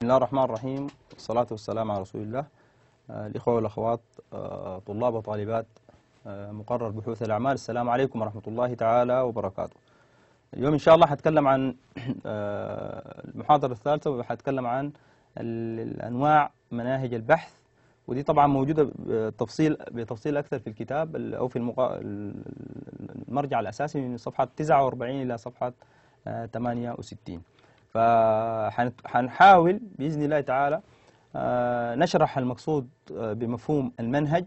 بسم الله الرحمن الرحيم. والصلاة والسلام على رسول الله. آه، الإخوة والأخوات آه، طلاب وطالبات آه، مقرر بحوث الأعمال. السلام عليكم ورحمة الله تعالى وبركاته. اليوم إن شاء الله حتكلم عن المحاضرة الثالثة وحتكلم عن الأنواع مناهج البحث. ودي طبعا موجودة بتفصيل بتفصيل أكثر في الكتاب ال- أو في المقا... ال- المرجع الأساسي من صفحة 49 إلى صفحة آه، 68 فحنحاول بإذن الله تعالى آه، نشرح المقصود آه، بمفهوم المنهج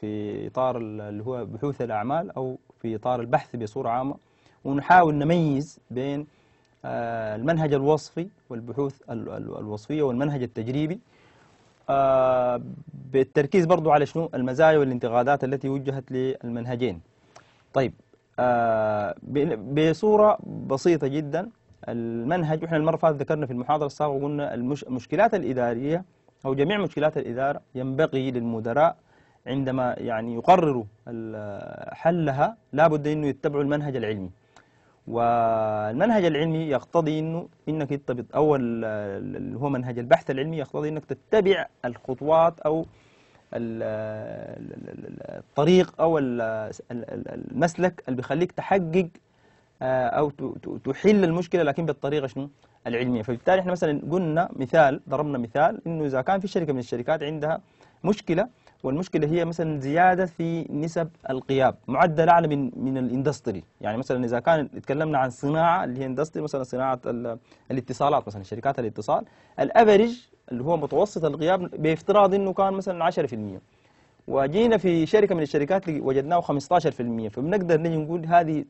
في إطار ال- اللي هو بحوث الأعمال أو في إطار البحث بصورة عامة ونحاول نميز بين آه، المنهج الوصفي والبحوث ال- ال- الوصفية والمنهج التجريبي. بالتركيز برضو على شنو؟ المزايا والانتقادات التي وجهت للمنهجين. طيب بصورة بسيطة جدا المنهج وإحنا المرة فاتت ذكرنا في المحاضرة السابقة قلنا المش- المشكلات الإدارية أو جميع مشكلات الإدارة ينبغي للمدراء عندما يعني يقرروا حلها لابد أنه يتبعوا المنهج العلمي. والمنهج العلمي يقتضي إنه إنك انت بت- اول اللي هو منهج البحث العلمي يقتضي إنك تتبع الخطوات ال- الطريق ال- المسلك اللي بيخليك تحقق آه، ت- تحل المشكلة لكن بالطريقة شنو؟ العلمية، فبالتالي إحنا مثلا قلنا مثال ضربنا مثال إنه إذا كان في شركة من الشركات عندها مشكلة والمشكلة هي مثلا زيادة في نسب القياب، معدل أعلى من من الإندستري، يعني مثلا إذا كان تكلمنا عن صناعة اللي هي إندستري مثلا صناعة ال- الاتصالات مثلا شركات الاتصال، الافرج اللي هو متوسط الغياب بافتراض إنه كان مثلا 10% وجينا في شركة من الشركات وجدناه 15% فبنقدر نجي نقول هذه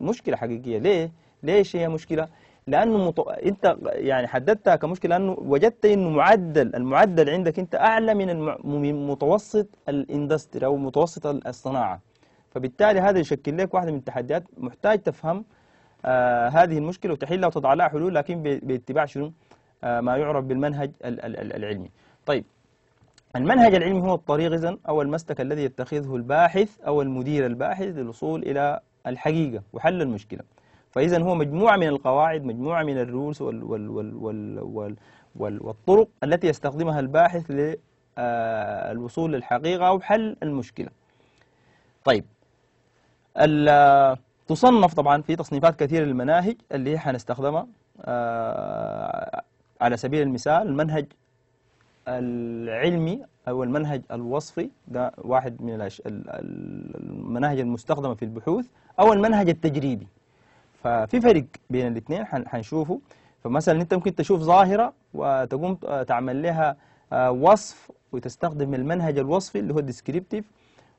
مشكلة حقيقية ليه؟ ليش هي مشكلة؟ لأنه مط... أنت يعني حددتها كمشكلة لأنه وجدت إنه معدل المعدل عندك أنت أعلى من الم... من متوسط الإندستري أو متوسط الصناعة فبالتالي هذا يشكل لك واحدة من التحديات محتاج تفهم آه هذه المشكلة وتحلها وتضع لها حلول لكن. باتباع شنو؟ آه ما يعرف بالمنهج ال... ال... ال- العلمي. طيب المنهج العلمي هو الطريق إذن أو المسلك الذي يتخذه الباحث أو المدير الباحث للوصول إلى الحقيقة وحل المشكلة. فإذا هو مجموعة من القواعد مجموعة من الرولز وال وال وال وال وال وال والطرق التي يستخدمها الباحث للوصول للحقيقة أو حل المشكلة. طيب. تصنف طبعا في تصنيفات كثيرة للمناهج اللي هي حنستخدمها آه، على سبيل المثال المنهج العلمي أو المنهج الوصفي ده واحد من المناهج المستخدمة في البحوث أو المنهج التجريبي. ففي فرق بين الاثنين حن- حنشوفه. فمثلا أنت ممكن تشوف ظاهرة وتقوم تعمل لها آه، وصف وتستخدم المنهج الوصفي اللي هو ال descriptive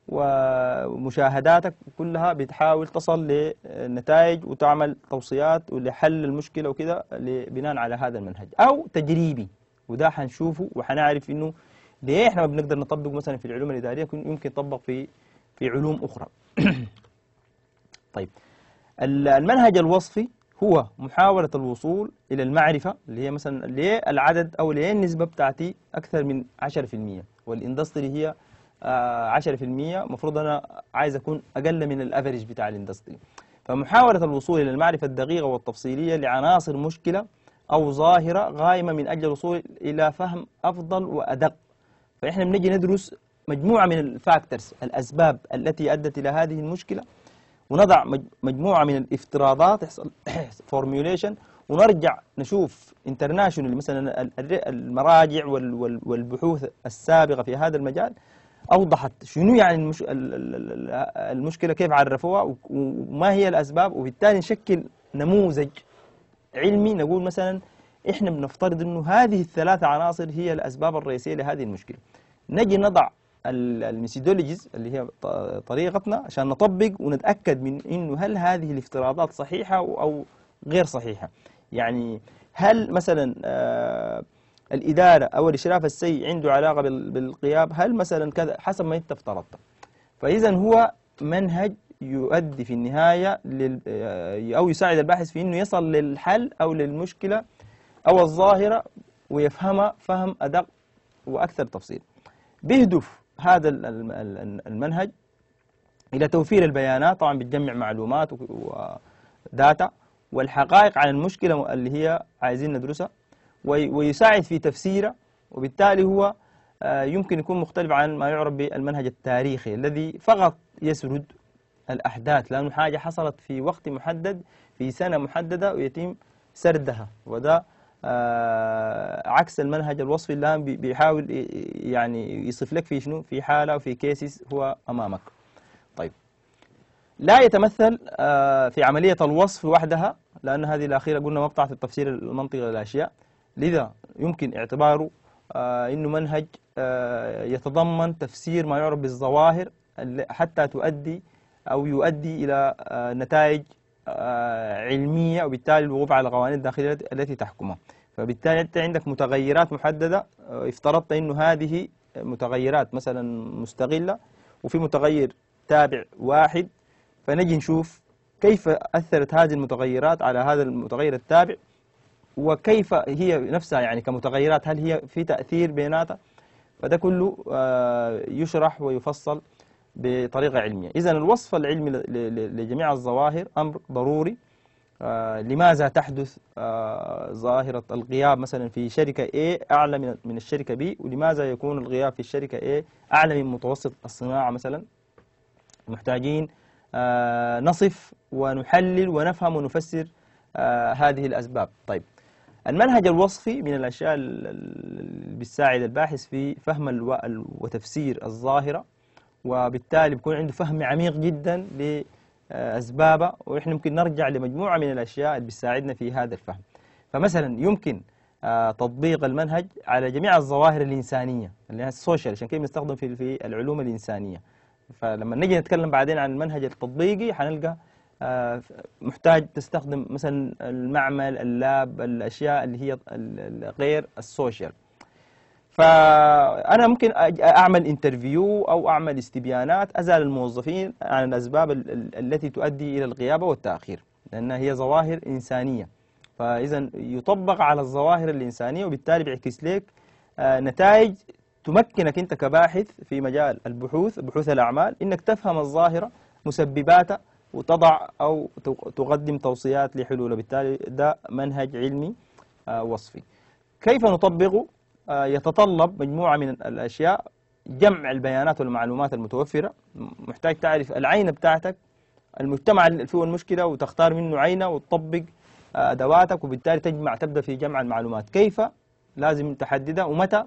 ومشاهداتك كلها بتحاول تصل لنتائج وتعمل توصيات لحل المشكلة وكده بناء على هذا المنهج. أو تجريبي. وده حنشوفه وحنعرف إنه ليه إحنا ما بنقدر نطبقه مثلا في العلوم الإدارية يمكن يطبق في في علوم أخرى. طيب ال- المنهج الوصفي هو محاولة الوصول إلى المعرفة اللي هي مثلا ليه العدد أو ليه النسبة بتاعتي أكثر من 10% وال industry هي آه، 10% المفروض أنا عايز أكون أقل من ال average بتاع ال industry. فمحاولة الوصول إلى المعرفة الدقيقة والتفصيلية لعناصر مشكلة أو ظاهرة قائمة من أجل الوصول إلى فهم أفضل وأدق. فإحنا بنجي ندرس مجموعة من ال factors الأسباب التي أدت إلى هذه المشكلة ونضع مج- مجموعة من الافتراضات formulation ونرجع نشوف international مثلا ال- ال- المراجع وال- وال- والبحوث السابقة في هذا المجال. أوضحت شنو يعني المش... ال- ال- ال- المشكلة كيف عرفوها وما هي الأسباب وبالتالي نشكل نموذج علمي نقول مثلا إحنا بنفترض إنه هذه الثلاث عناصر هي الأسباب الرئيسية لهذه المشكلة. نجي نضع الميثودولوجيز اللي هي طريقتنا عشان نطبق ونتأكد من إنه هل هذه الافتراضات صحيحة أو أو غير صحيحة. يعني هل مثلا آه، الإدارة أو الإشراف السيء عنده علاقة بال- بالقياب؟ هل مثلا كذا حسب ما أنت افترضت. فاذا هو منهج يؤدي في النهاية لل أو يساعد الباحث في إنه يصل للحل أو للمشكلة أو الظاهرة ويفهمها فهم أدق وأكثر تفصيل. بيهدف هذا ال- ال- ال- المنهج إلى توفير البيانات طبعا بتجمع معلومات وداتا والحقائق عن المشكلة اللي هي عايزين ندرسها وي- ويساعد في تفسيره وبالتالي هو آه، يمكن يكون مختلف عن ما يعرف بالمنهج التاريخي الذي فقط يسرد الأحداث لأنه حاجة حصلت في وقت محدد في سنة محددة ويتم سردها. وده آه، عكس المنهج الوصفي اللي الآن بي- بيحاول يعني يصف لك في شنو؟ في حالة وفي cases هو أمامك. طيب. لا يتمثل آه، في عملية الوصف وحدها لأن هذه الأخيرة قلنا مقطع التفسير المنطقي للأشياء. لذا يمكن اعتباره آه، إنه منهج آه، يتضمن تفسير ما يعرف بالظواهر حتى تؤدي أو يؤدي إلى آه، نتائج آه، علمية وبالتالي الوقوف على القوانين الداخلية التي تحكمها. فبالتالي أنت عندك متغيرات محددة آه، افترضت إنه هذه متغيرات مثلا مستغلة وفي متغير تابع واحد. فنجي نشوف كيف أثرت هذه المتغيرات على هذا المتغير التابع وكيف هي نفسها يعني كمتغيرات هل هي في تأثير بيناتها؟ فده كله يشرح ويفصل بطريقة علمية. إذا الوصف العلمي لجميع الظواهر أمر ضروري. آه، لماذا تحدث آه، ظاهرة الغياب مثلا في شركة A أعلى من من الشركة B ولماذا يكون الغياب في الشركة A أعلى من متوسط الصناعة مثلا؟ محتاجين آه، نصف ونحلل ونفهم ونفسر آه، هذه الأسباب. طيب المنهج الوصفي من الأشياء ال- ال- اللي بتساعد الباحث في فهم وتفسير الظاهرة. وبالتالي بيكون عنده فهم عميق جدا لأسبابها وإحنا ممكن نرجع لمجموعة من الأشياء اللي بتساعدنا في هذا الفهم. فمثلا يمكن آه، تطبيق المنهج على جميع الظواهر الإنسانية اللي هي ال social عشان كده بنستخدم في في العلوم الإنسانية. فلما نجي نتكلم بعدين عن المنهج التطبيقي حنلقى آه، محتاج تستخدم مثلا المعمل ال lab الأشياء اللي هي غير ال social. فأنا ممكن أعمل interview أو أعمل استبيانات. أسأل الموظفين عن الأسباب ال- ال- التي تؤدي إلى الغياب والتأخير لانها هي ظواهر إنسانية. فإذا يطبق على الظواهر الإنسانية وبالتالي بيعكس لك آه، نتائج تمكنك أنت كباحث في مجال البحوث بحوث الأعمال إنك تفهم الظاهرة مسبباتها وتضع أو تق- تقدم توصيات لحلول. وبالتالي ده منهج علمي آه، وصفي. كيف نطبقه؟ يتطلب مجموعة من الأشياء جمع البيانات والمعلومات المتوفرة. محتاج تعرف العينة بتاعتك المجتمع اللي فيه المشكلة وتختار منه عينة وتطبق آه، أدواتك وبالتالي تجمع تبدأ في جمع المعلومات. كيف؟ لازم تحددها ومتى؟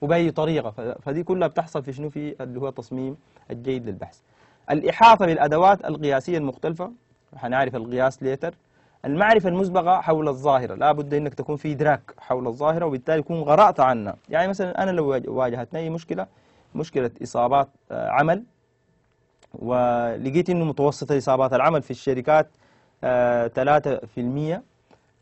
وبأي طريقة. فدي كلها بتحصل في شنو؟ في اللي هو التصميم الجيد للبحث. الإحاطة بالأدوات القياسية المختلفة. حنعرف القياس ليتر المعرفة المسبقة حول الظاهرة. لا بد أنك تكون في إدراك حول الظاهرة وبالتالي تكون قرأت عنها. يعني مثلا أنا لو واج- واجهتني أي مشكلة مشكلة إصابات آه، عمل ولقيت أنه متوسط إصابات العمل في الشركات آه، 3%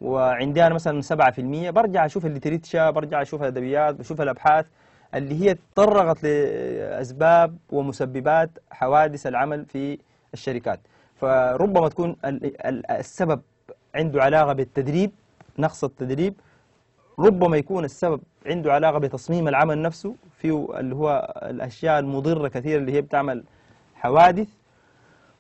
وعندي أنا مثلا 7% برجع أشوف الليتريتشا برجع أشوف الأدبيات بشوف الأبحاث اللي هي تطرقت لأسباب ومسببات حوادث العمل في الشركات. فربما تكون ال- ال- السبب عنده علاقة بالتدريب نقص التدريب ربما يكون السبب عنده علاقة بتصميم العمل نفسه فيه اللي هو الأشياء المضرة كثيرة اللي هي بتعمل حوادث.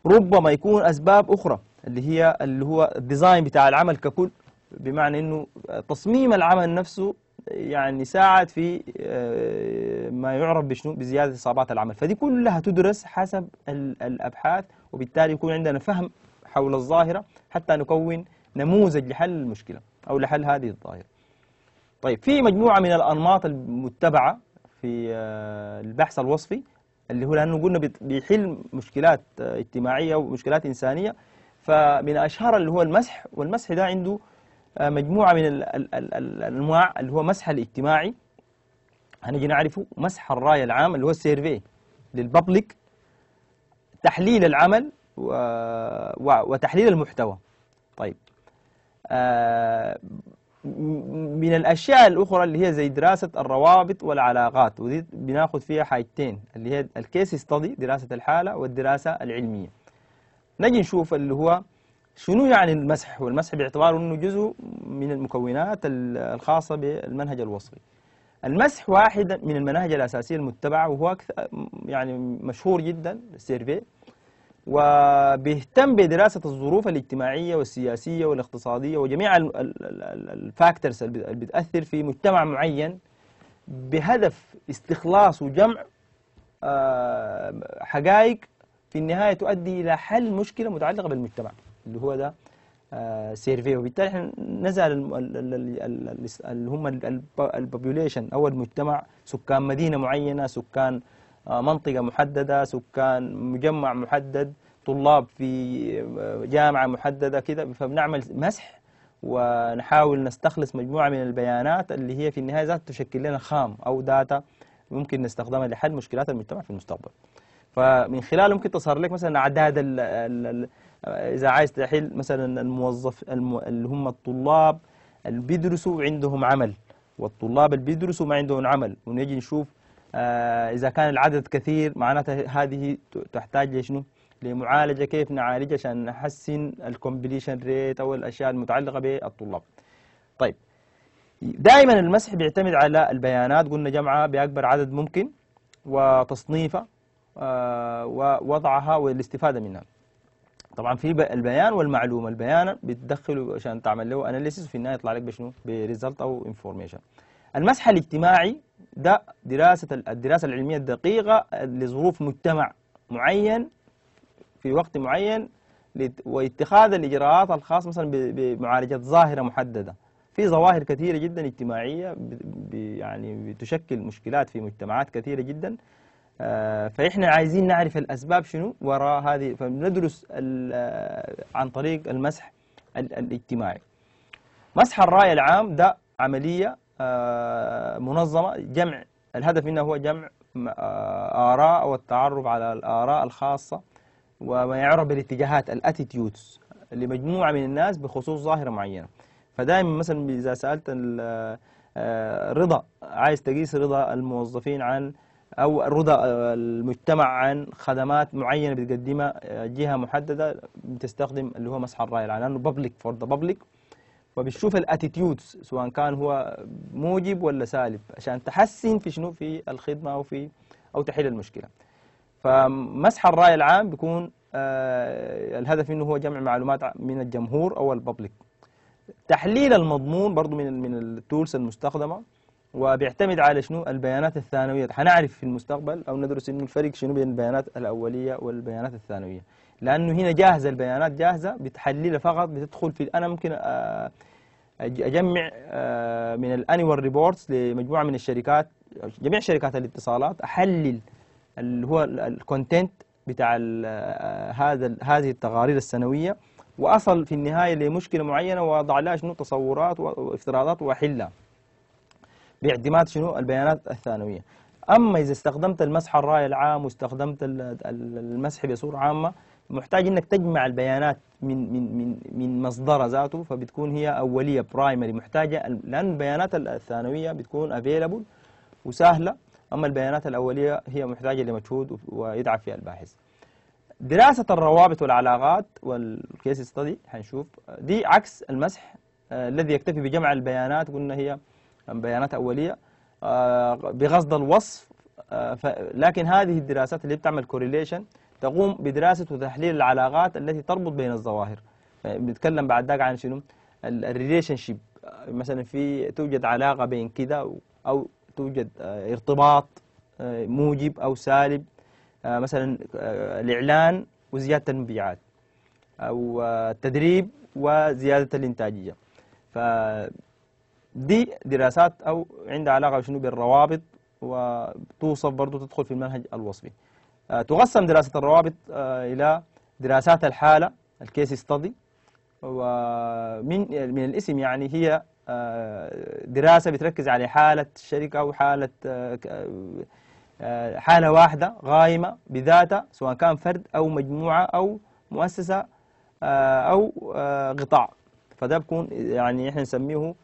ربما يكون أسباب أخرى اللي هي اللي هو الديزاين بتاع العمل ككل بمعنى أنه تصميم العمل نفسه يعني ساعد في آه، ما يعرف بشنو بزيادة إصابات العمل. فدي كلها تدرس حسب ال- الأبحاث وبالتالي يكون عندنا فهم حول الظاهرة حتى نكون نموذج لحل المشكلة أو لحل هذه الظاهرة. طيب في مجموعة من الأنماط المتبعة في آه، البحث الوصفي اللي هو لأنه قلنا بيحل مشكلات آه، اجتماعية ومشكلات إنسانية. فمن أشهر اللي هو المسح والمسح ده عنده آه، مجموعة من ال- ال- ال- ال- الأنواع اللي هو مسح الاجتماعي. هنجي نعرفه مسح الرأي العام اللي هو السيرفي للببليك تحليل العمل. وتحليل المحتوى. طيب من الأشياء الأخرى اللي هي زي دراسة الروابط والعلاقات ودي بناخد فيها حاجتين اللي هي الكيس ستادي دراسة الحالة والدراسة العلمية. نجي نشوف اللي هو شنو يعني المسح والمسح باعتباره إنه جزء من المكونات ال- الخاصة بالمنهج الوصفي. المسح واحد من المناهج الأساسية المتبعة وهو يعني مشهور جدا ال survey. وبيهتم بدراسة الظروف الاجتماعية والسياسية والاقتصادية وجميع ال factors اللي بتأثر في مجتمع معين بهدف استخلاص وجمع آه، حقائق في النهاية تؤدي إلى حل مشكلة متعلقة بالمجتمع اللي هو ده survey وبالتالي إحنا نسأل اللي هم ال population أو المجتمع سكان مدينة معينة سكان آه، منطقة محددة سكان مجمع محدد طلاب في آه، جامعة محددة كده. فبنعمل مسح ونحاول نستخلص مجموعة من البيانات اللي هي في النهاية ذاتها تشكل لنا خام أو data ممكن نستخدمها لحل مشكلات المجتمع في المستقبل. فمن خلاله ممكن تظهر لك مثلا أعداد ال إذا عايز تحل مثلا الموظف اللي هم الطلاب اللي بيدرسوا عندهم عمل. والطلاب اللي بيدرسوا ما عندهم عمل. ونجي نشوف إذا كان العدد كثير معناتها هذه تحتاج لشنو؟ لمعالجة كيف نعالجها عشان نحسن الكومبليشن ريت أو الأشياء المتعلقة بالطلاب. طيب دائما المسح بيعتمد على البيانات. قلنا جمعها بأكبر عدد ممكن وتصنيفها آه ووضعها والاستفادة منها. طبعا في البيان والمعلومة البيان بتدخله عشان تعمل له analysis وفي النهاية يطلع لك بشنو؟ ب result أو information المسح الاجتماعي ده دراسة الدراسة العلمية الدقيقة لظروف مجتمع معين في وقت معين واتخاذ الإجراءات الخاصة مثلا بمعالجه ظاهرة محددة. في ظواهر كثيرة جدا اجتماعية يعني بتشكل مشكلات في مجتمعات كثيرة جدا. آه، فإحنا عايزين نعرف الأسباب شنو وراء هذه فندرس آه، عن طريق المسح الاجتماعي. مسح الرأي العام ده عملية منظمة جمع الهدف منها هو جمع آراء والتعرف على الآراء الخاصة وما يعرف بالاتجاهات الأتيتيودز لمجموعة من الناس بخصوص ظاهرة معينة. فدائما مثلا إذا سألت رضا عايز تقيس رضا الموظفين عن أو رضا المجتمع عن خدمات معينة بتقدمها جهة محددة بتستخدم اللي هو مسح الرأي لأنه public for the public وبتشوف ال attitudes سواء كان هو موجب ولا سالب عشان تحسن في شنو؟ في الخدمة أو في أو تحل المشكلة. فمسح الرأي العام بيكون آه الهدف منه هو جمع معلومات من الجمهور أو ال public تحليل المضمون برضو من من ال tools المستخدمة وبيعتمد على شنو؟ البيانات الثانوية. حنعرف في المستقبل أو ندرس إنه الفرق شنو بين البيانات الأولية والبيانات الثانوية. لأنه هنا جاهزة البيانات جاهزة بتحللها فقط بتدخل في أنا ممكن آه، أجمع آه، من ال annual reports لمجموعة من الشركات جميع شركات الاتصالات أحلل اللي هو ال content بتاع آه، هذا هذه التقارير السنوية وأصل في النهاية لمشكلة معينة وأضع لها شنو تصورات وافتراضات وأحلها باعتماد شنو البيانات الثانوية. أما إذا استخدمت المسح الرأي العام واستخدمت المسح بصورة عامة محتاج إنك تجمع البيانات من من من من مصدرها ذاته فبتكون هي أولية primary محتاجة. لأن البيانات الثانوية بتكون available وسهلة أما البيانات الأولية هي محتاجة لمجهود ويتعب فيها الباحث. دراسة الروابط والعلاقات وال case study حنشوف. دي عكس المسح آه، الذي يكتفي بجمع البيانات. قلنا هي بيانات أولية آه، بغصد الوصف آه، لكن هذه الدراسات اللي بتعمل correlation تقوم بدراسة وتحليل العلاقات التي تربط بين الظواهر. بنتكلم بعد ذاك عن شنو؟ ال relationship مثلا في توجد علاقة بين كذا أو توجد آه، ارتباط موجب أو سالب. مثلا الإعلان وزيادة المبيعات أو التدريب وزيادة الإنتاجية. ف دي دراسات أو عندها علاقة شنو؟ بالروابط وتوصف برضو تدخل في المنهج الوصفي. آه تقسم دراسة الروابط آه إلى دراسات الحالة الكيس ستدي ومن من الاسم يعني هي آه دراسة بتركز على حالة الشركة أو حالة آه، آه، حالة واحدة غايمة بذاتها سواء كان فرد أو مجموعة أو مؤسسة آه، أو قطاع فده بكون يعني إحنا نسميه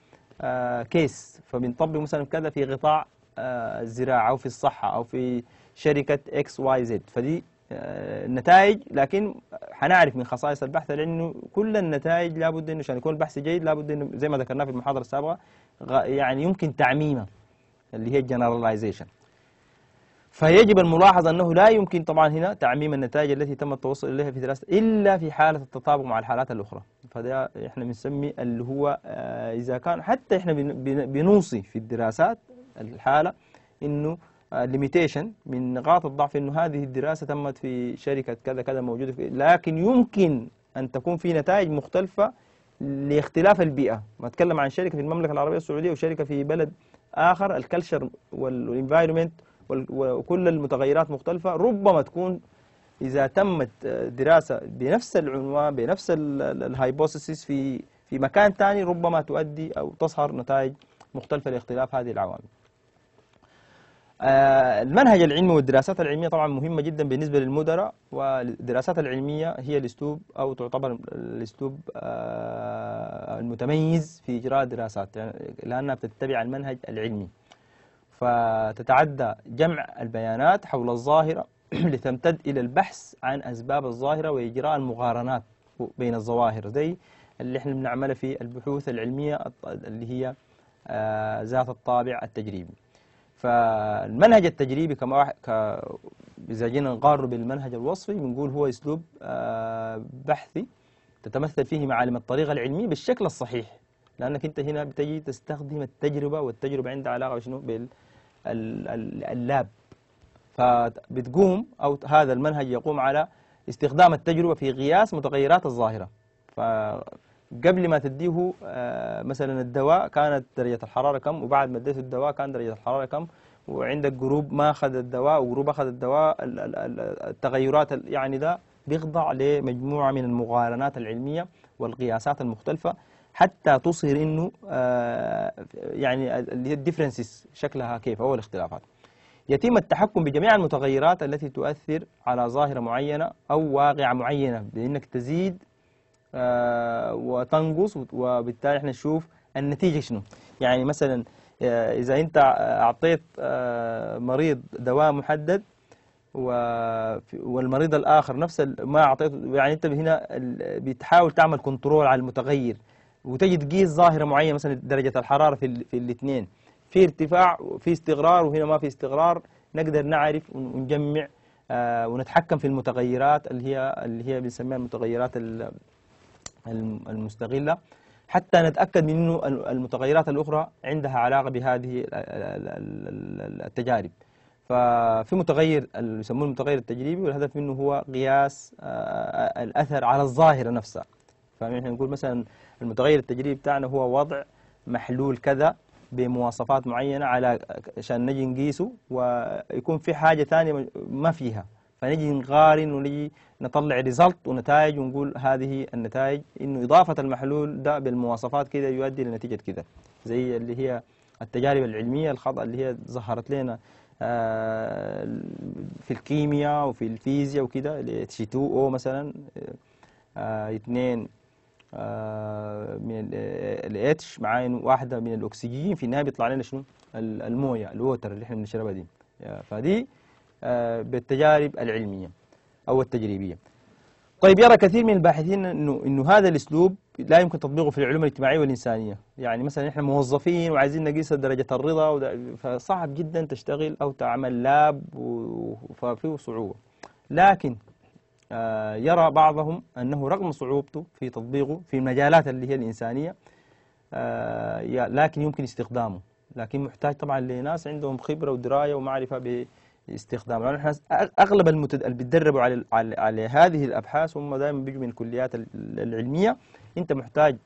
case فبنطبق مثلا كذا في قطاع آه، الزراعة أو في الصحة أو في شركة XYZ. فدي النتائج آه، لكن حنعرف من خصائص البحث لأنه كل النتائج لابد أنه عشان يكون البحث جيد لابد أنه زي ما ذكرناه في المحاضرة السابقة يعني يمكن تعميمه اللي هي ال generalization فيجب الملاحظة أنه لا يمكن طبعا هنا تعميم النتائج التي تم التوصل إليها في دراسة إلا في حالة التطابق مع الحالات الأخرى. فده إحنا بنسمي اللي هو آه، إذا كان حتى بن- بنوصي في الدراسات الحالة إنه limitation من نقاط الضعف إنه هذه الدراسة تمت في شركة كذا كذا موجودة في لكن يمكن أن تكون في نتائج مختلفة لاختلاف البيئة ما أتكلم عن شركة في المملكة العربية السعودية وشركة في بلد آخر ال culture وال environment وكل المتغيرات مختلفة ربما تكون إذا تمت دراسة بنفس العنوان بنفس ال hypothesis في في مكان ثاني ربما تؤدي أو تظهر نتائج مختلفة لاختلاف هذه العوامل. آه، المنهج العلمي والدراسات العلمية طبعا مهمة جدا بالنسبة للمدراء والدراسات العلمية هي الأسلوب أو تعتبر الأسلوب آه، المتميز في إجراء الدراسات يعني لأنها بتتبع المنهج العلمي. فتتعدى جمع البيانات حول الظاهرة لتمتد إلى البحث عن أسباب الظاهرة وإجراء المقارنات بين الظواهر زي اللي إحنا بنعملها في البحوث العلمية اللي هي آه، ذات الطابع التجريبي. فالمنهج التجريبي كما واحد ك... إذا جينا نقارنه بالمنهج الوصفي بنقول هو أسلوب آه، بحثي تتمثل فيه معالم الطريقة العلمية بالشكل الصحيح. لأنك أنت هنا بتجي تستخدم التجربة والتجربة عندها علاقة بشنو بال lab فبتقوم أو هذا المنهج يقوم على استخدام التجربة في قياس متغيرات الظاهرة. فقبل ما تديه آه، مثلا الدواء كانت درجة الحرارة كم؟ وبعد ما اديته الدواء كان درجة الحرارة كم؟ وعندك group ما أخذ الدواء و group أخذ الدواء ال- ال- ال- التغيرات ال- يعني ده بيخضع لمجموعة من المقارنات العلمية والقياسات المختلفة حتى تصهر إنه آه، يعني الديفرنسز شكلها كيف أو الاختلافات. يتم التحكم بجميع المتغيرات التي تؤثر على ظاهرة معينة أو واقعة معينة بأنك تزيد وتنقص وبالتالي إحنا نشوف النتيجة شنو. يعني مثلا آه، إذا أنت أعطيت آه، مريض دواء محدد والمريض الآخر نفس ما أعطيته يعني أنت هنا بتحاول تعمل كنترول على المتغير وتجي تقيس ظاهرة معينة مثلا درجة الحرارة في في الاثنين. في ارتفاع وفي استقرار وهنا ما في استقرار نقدر نعرف ون- ونجمع آه، ونتحكم في المتغيرات اللي هي اللي هي بنسميها المتغيرات ال- الم- المستغلة حتى نتأكد من أنه ال- المتغيرات الأخرى عندها علاقة بهذه ال- ال- ال- ال- التجارب. ففي متغير يسموه المتغير التجريبي والهدف منه هو قياس آه، الأثر على الظاهرة نفسها. فنحن نقول مثلا المتغير التجريبي بتاعنا هو وضع محلول كذا بمواصفات معينة على عشان نجي نقيسه ويكون في حاجة ثانية ما فيها. فنجي نقارن ونجي نطلع result ونتائج ونقول هذه النتائج. إنه إضافة المحلول ده بالمواصفات كده يؤدي لنتيجة كده زي اللي هي التجارب العلمية الخطأ اللي هي ظهرت لنا آه، في الكيمياء وفي الفيزياء وكده H 2 أو مثلا آه، اثنين آه، من ال H مع واحدة من الأكسجين في النهاية بيطلع لنا شنو؟ ال- الموية ال water اللي إحنا بنشربها دي. آه، فدي آه، بالتجارب العلمية أو التجريبية. طيب يرى كثير من الباحثين انه إنه هذا الأسلوب لا يمكن تطبيقه في العلوم الاجتماعية والإنسانية، يعني مثلا إحنا موظفين وعايزين نقيس درجة الرضا فصعب جدا تشتغل أو تعمل lab ففيه صعوبة. لكن آه، يرى بعضهم أنه رغم صعوبته في تطبيقه في المجالات اللي هي الإنسانية آه، لكن يمكن استخدامه، لكن محتاج طبعا لناس عندهم خبرة ودراية ومعرفة باستخدامه، لأن إحنا أغلب المتد... اللي بيتدربوا على على, على هذه الأبحاث هم دائما بيجوا من الكليات ال- العلمية، أنت محتاج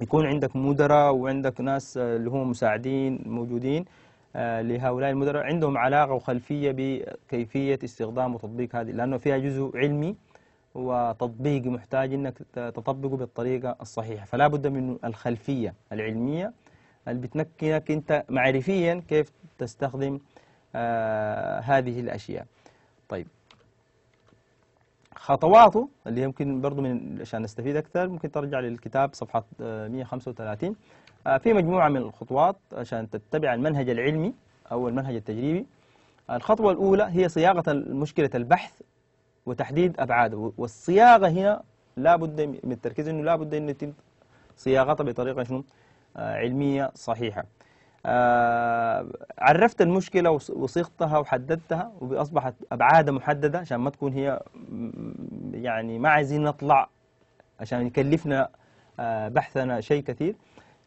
يكون عندك مدراء وعندك ناس آه، اللي هم مساعدين موجودين آه، لهؤلاء المدراء. عندهم علاقة وخلفية بكيفية استخدام وتطبيق هذه لأنه فيها جزء علمي وتطبيقي محتاج إنك تطبقه بالطريقة الصحيحة. فلا بد من الخلفية العلمية اللي بتمكنك أنت معرفيا كيف تستخدم هذه الأشياء. طيب. خطواته اللي يمكن برضو من عشان نستفيد أكثر ممكن ترجع للكتاب صفحة آه، 135 آه، في مجموعة من الخطوات عشان تتبع المنهج العلمي أو المنهج التجريبي. الخطوة الأولى هي صياغة مشكلة البحث وتحديد أبعاده. والصياغة هنا لا بد من التركيز إنه لا بد انه يتم صياغتها بطريقة شنو؟ آه، آه، آه، عرفت المشكلة وص- وصيغتها وحددتها وأصبحت أبعادها محددة عشان ما تكون هي يعني ما عايزين نطلع عشان يكلفنا آه، بحثنا شيء كثير.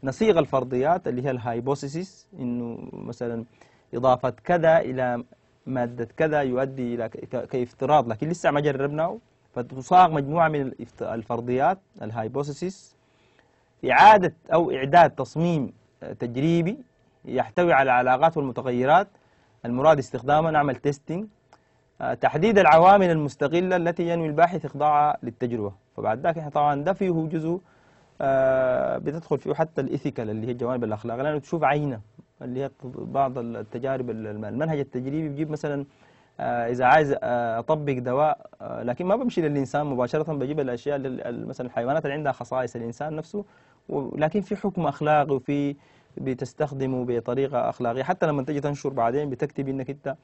نصيغ الفرضيات اللي هي ال hypothesis إنه مثلا إضافة كذا إلى مادة كذا يؤدي إلى كافتراض لكن لسه ما جربناه. فتصاغ مجموعة من الفرضيات ال hypothesis إعادة أو إعداد تصميم آه، تجريبي يحتوي على العلاقات والمتغيرات. المراد استخدامها نعمل testing آه، تحديد العوامل المستقلة التي ينوي الباحث إخضاعها للتجربة. فبعد ذاك إحنا طبعا ده فيه جزء آه، بتدخل فيه حتى الإيثيكال اللي هي الجوانب الأخلاقية لأنه تشوف عينة اللي هي بعض التجارب الم- المنهج التجريبي بيجيب مثلا آه، إذا عايز أطبق دواء لكن ما بمشي للإنسان مباشرة بجيب الأشياء مثلا الحيوانات اللي عندها خصائص الإنسان نفسه. ولكن في حكم أخلاقي وفي بتستخدمه بطريقة أخلاقية. حتى لما تجي تنشر بعدين بتكتب إنك أنت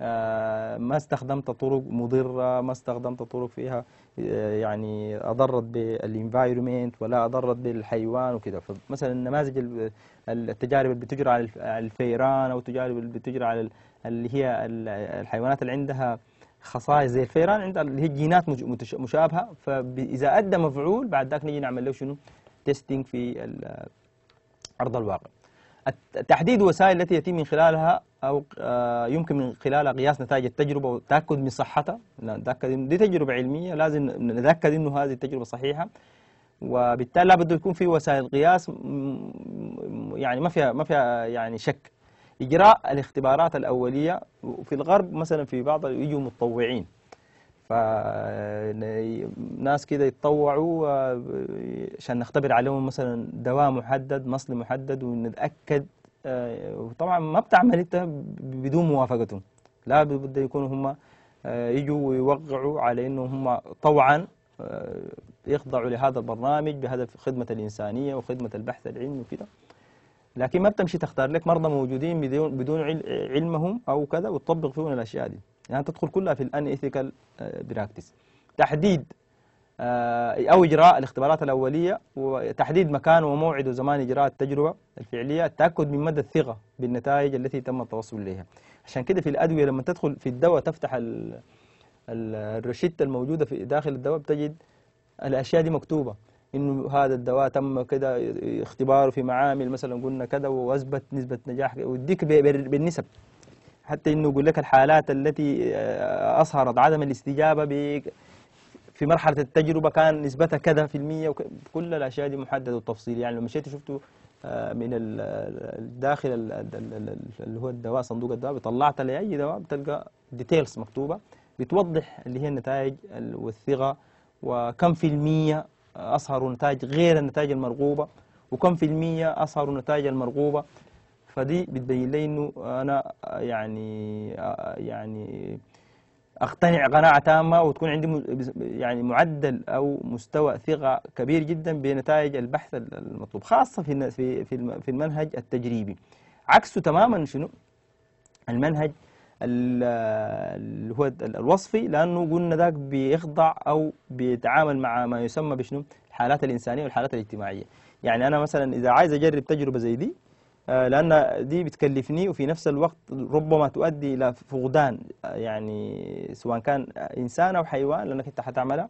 آه، ما استخدمت طرق مضرة ما استخدمت طرق فيها آه، يعني أضرت بال environment ولا أضرت بالحيوان وكذا فمثلا النماذج ال- التجارب اللي بتجرى على الف- على الفيران أو التجارب اللي بتجرى على ال- اللي هي ال- الحيوانات اللي عندها خصائص زي الفيران عندها اللي هي جينات مشابهة. فإذا أدى مفعول بعد ذاك نيجي نعمل له شنو؟ testing في أرض الواقع. تحديد وسائل التي يتم من خلالها أو آه، يمكن من خلالها قياس نتائج التجربة والتاكد من صحتها. نتأكد إن دي تجربة علمية لازم نتأكد إنه هذه التجربة صحيحة. وبالتالي لابد يكون في وسائل قياس يعني ما فيها ما فيها يعني شك. إجراء الاختبارات الأولية وفي الغرب مثلا في بعض يجوا متطوعين. فناس كده يتطوعوا عشان نختبر عليهم مثلا دواء محدد مصل محدد ونتأكد آه، وطبعا ما بتعمل إنت بدون موافقتهم. لا بد يكونوا هم آه، يجوا ويوقعوا على انه هم طوعا آه، يخضعوا لهذا البرنامج بهدف خدمة الإنسانية وخدمة البحث العلمي وكده. لكن ما بتمشي تختار لك مرضى موجودين بدون بدون عل- علمهم أو كذا وتطبق فيهم الأشياء دي. يعني تدخل كلها في ال unethical براكتس تحديد آه، أو إجراء الاختبارات الأولية وتحديد مكان وموعد وزمان إجراء التجربة الفعلية التأكد من مدى الثقة بالنتائج التي تم التوصل إليها. عشان كده في الأدوية لما تدخل في الدواء تفتح ال- ال- الروشته الموجودة في داخل الدواء بتجد الأشياء دي مكتوبة. إنه هذا الدواء تم كده اختباره في معامل مثلا قلنا كذا وأثبت نسبة نجاح ب- بالنسب. حتى إنه يقول لك الحالات التي آه، اظهرت عدم الاستجابة في مرحلة التجربة كان نسبتها كذا في المية. كل الأشياء دي محددة بالتفصيل يعني لو مشيتوا شفتوا آه، من ال- ال- الداخل ال- ال- ال- ال- اللي هو الدواء صندوق الدواء طلعت لأي دواء بتلقى ديتيلز مكتوبة بتوضح اللي هي النتائج ال- والثقة وكم في المية اظهروا نتائج غير النتائج المرغوبة وكم في المية اظهروا النتائج المرغوبة فدي بتبين لي إنه أنا يعني يعني أقتنع قناعة تامة وتكون عندي يعني معدل أو مستوى ثقة كبير جدا بنتائج البحث المطلوب خاصة في في في الم- في المنهج التجريبي. عكسه تماما شنو؟ المنهج ال- اللي هو ال- الوصفي لأنه قلنا ذاك بيخضع أو بيتعامل مع ما يسمى بشنو؟ الحالات الإنسانية والحالات الاجتماعية. يعني أنا مثلا إذا عايز أجرب تجربة زي دي آه، لأن دي بتكلفني وفي نفس الوقت ربما تؤدي إلى فقدان آه، يعني سواء كان إنسان أو حيوان لأنك أنت حتعملها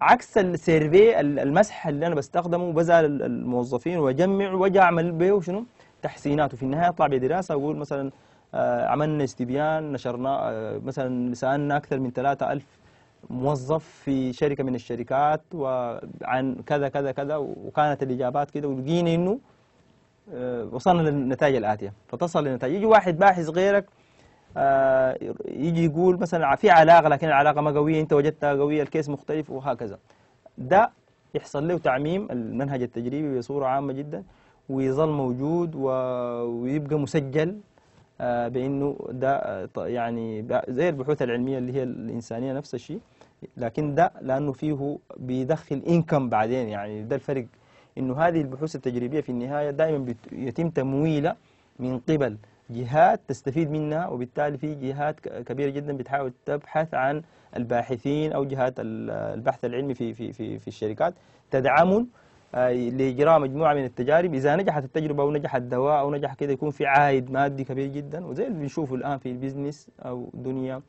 عكس السيرفي ال- المسح اللي أنا بستخدمه بزال ال- الموظفين وأجمع واجي اعمل به شنو تحسينات وفي النهاية أطلع بدراسة أقول مثلا آه، عملنا استبيان نشرنا مثلا سألنا أكثر من 3000 موظف في شركة من الشركات وعن كذا كذا كذا وكانت الإجابات كده ولقينا آه، وصلنا للنتائج الآتية. فتصل للنتائج. يجي واحد باحث غيرك آه، يجي يقول مثلا في علاقة لكن العلاقة ما قوية أنت وجدتها قوية الكيس مختلف وهكذا. ده يحصل له تعميم المنهج التجريبي بصورة عامة جدا ويظل موجود ويبقى مسجل آه، بأنه ده آه، يعني زي البحوث العلمية اللي هي الإنسانية نفس الشيء لكن ده لأنه فيه بيدخل إنكم بعدين يعني ده الفرق إنه هذه البحوث التجريبية في النهاية دائما يتم تمويلها من قبل جهات تستفيد منها وبالتالي في جهات ك- كبيرة جدا بتحاول تبحث عن الباحثين أو جهات ال- البحث العلمي في في في في الشركات. تدعمهم آه، لإجراء مجموعة من التجارب. إذا نجحت التجربة أو نجح الدواء أو نجح كده يكون في عائد مادي كبير جدا. وزي اللي بنشوفه الآن في البيزنس أو دنيا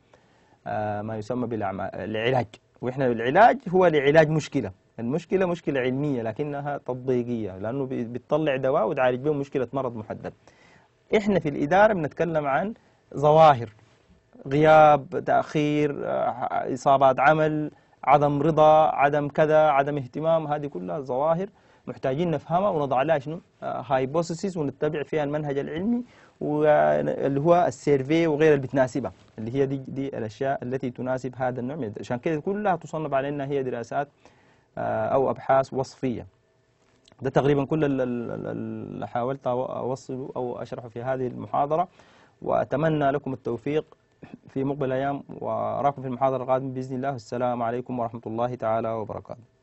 آه، ما يسمى بالعلاج وإحنا العلاج هو لعلاج مشكلة. المشكلة مشكلة علمية لكنها تطبيقية لأنه بي- بتطلع دواء وتعالج به مشكلة مرض محدد. إحنا في الإدارة بنتكلم عن ظواهر غياب تأخير آه، إصابات عمل عدم رضا عدم كذا عدم اهتمام هذه كلها ظواهر محتاجين نفهمها ونضع لها شنو؟ hypothesis ونتبع فيها المنهج العلمي واللي هو السيرفي وغير اللي بتناسبها اللي هي دي, دي الأشياء التي تناسب هذا النوع من عشان كده كلها تصنف على انها هي دراسات آه، أو أبحاث وصفية. ده تقريبا كل ال- ال- ال- اللي حاولت أو- اوصله أو أشرحه في هذه المحاضرة. وأتمنى لكم التوفيق في مقبل الأيام وأراكم في المحاضرة القادمة بإذن الله. السلام عليكم ورحمة الله تعالى وبركاته.